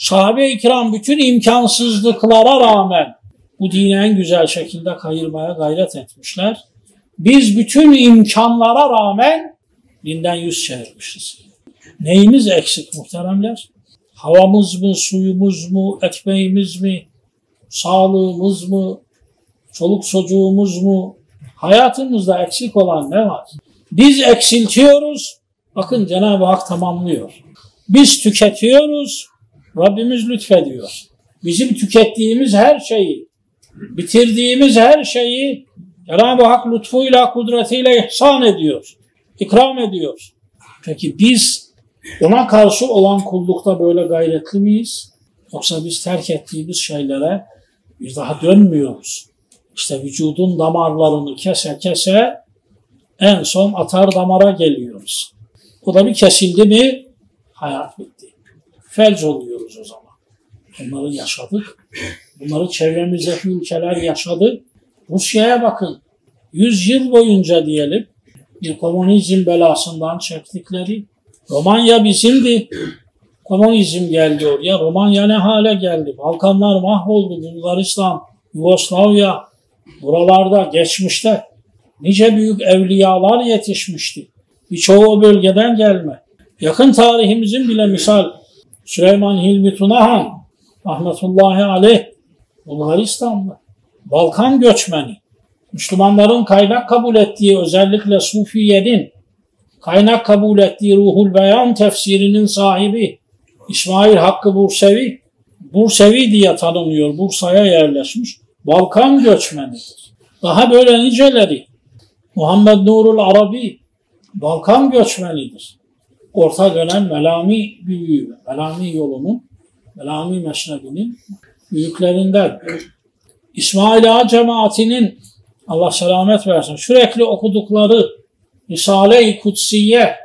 Sahabe-i kiram bütün imkansızlıklara rağmen bu dini en güzel şekilde kayırmaya gayret etmişler. Biz bütün imkanlara rağmen dinden yüz çevirmişiz. Neyimiz eksik muhteremler? Havamız mı, suyumuz mu, ekmeğimiz mi, sağlığımız mı, çoluk çocuğumuz mu? Hayatımızda eksik olan ne var? Biz eksiltiyoruz, bakın Cenab-ı Hak tamamlıyor. Biz tüketiyoruz, Rabbimiz lütfediyor. Bizim tükettiğimiz her şeyi, bitirdiğimiz her şeyi Cenab-ı Hak lütfuyla, kudretiyle ihsan ediyor, ikram ediyor. Peki biz ona karşı olan kullukta böyle gayretli miyiz? Yoksa biz terk ettiğimiz şeylere bir daha dönmüyoruz. İşte vücudun damarlarını kese kese en son atar damara geliyoruz. O da bir kesildi mi hayat bitti. Felç oluyoruz o zaman. Bunları yaşadık. Bunları çevremizdeki ülkeler yaşadı. Rusya'ya bakın. Yüz yıl boyunca diyelim bir komünizm belasından çektikleri. Romanya bizimdi. Komünizm geldi oraya. Romanya ne hale geldi? Balkanlar mahvoldu. Bulgaristan, Yugoslavya buralarda geçmişte nice büyük evliyalar yetişmişti. Birçoğu o bölgeden gelme. Yakın tarihimizin bile misal Süleyman Hilmi Tunahan rahmetullahi aleyh Bulgaristanlı. Balkan göçmeni. Müslümanların kaynak kabul ettiği özellikle Sufiye'nin kaynak kabul ettiği Ruhul Beyan tefsirinin sahibi İsmail Hakkı Bursevi Bursevi diye tanınıyor. Bursa'ya yerleşmiş. Balkan göçmenidir. Daha böyle niceleri. Muhammed Nurul Arabi Balkan göçmenidir. Orta dönem Melami büyüğü, Melami yolunun, Melami meşrebinin büyüklerinden. İsmail Ağa cemaatinin Allah selamet versin sürekli okudukları Risale-i Kutsiye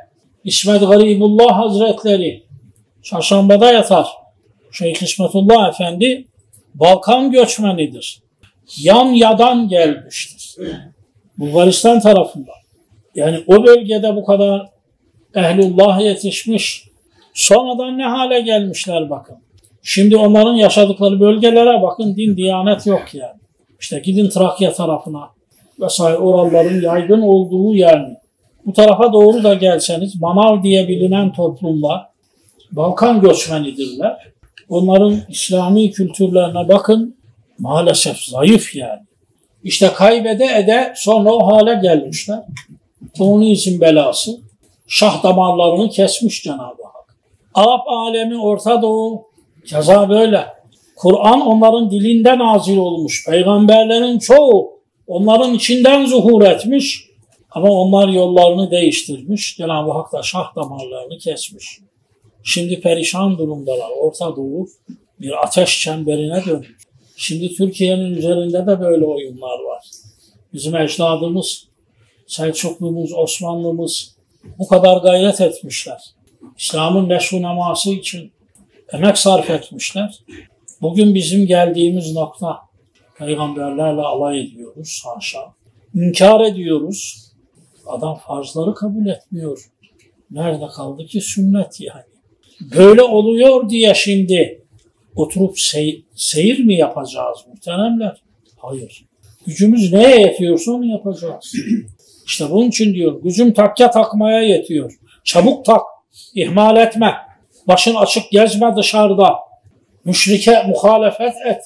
İsmet Garibullah Hazretleri Çarşamba'da yatar. Şeyh İsmetullah Efendi Balkan göçmenidir. Yan yadan gelmiştir. Bulgaristan tarafından. Yani o bölgede bu kadar ehlullah yetişmiş. Sonradan ne hale gelmişler bakın. Şimdi onların yaşadıkları bölgelere bakın din diyanet yok yani. İşte gidin Trakya tarafına vesaire oraların yaygın olduğu yer Bu tarafa doğru da gelseniz Manav diye bilinen toplumlar Balkan göçmenidirler. Onların İslami kültürlerine bakın maalesef zayıf yani. İşte kaybede ede sonra o hale gelmişler. Komünizm belası şah damarlarını kesmiş Cenab-ı Hak. Arap alemi Orta Doğu keza böyle. Kur'an onların dilinden nazil olmuş. Peygamberlerin çoğu onların içinden zuhur etmiş. Ama onlar yollarını değiştirmiş. Cenab-ı Hak da şah damarlarını kesmiş. Şimdi perişan durumdalar. Orta Doğu bir ateş çemberine dönmüş. Şimdi Türkiye'nin üzerinde de böyle oyunlar var. Bizim ecdadımız, Selçuklumuz, Osmanlımız bu kadar gayret etmişler. İslam'ın neşunaması için emek sarf etmişler. Bugün bizim geldiğimiz nokta peygamberlerle alay ediyoruz haşa. İnkar ediyoruz. Adam farzları kabul etmiyor. Nerede kaldı ki sünnet yani? Böyle oluyor diye şimdi oturup sey seyir mi yapacağız muhteremler? Hayır. Gücümüz neye yetiyorsa onu yapacağız. İşte bunun için diyor gücüm takya takmaya yetiyor. Çabuk tak, ihmal etme. Başın açık gezme dışarıda. Müşrike muhalefet et.